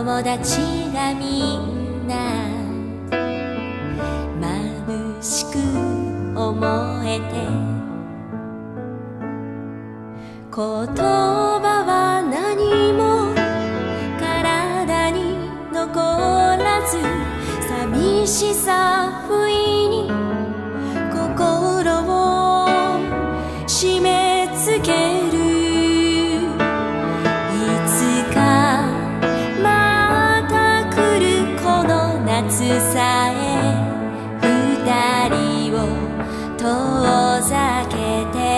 友達がみんな眩しく思えて言へ二人を遠ざけて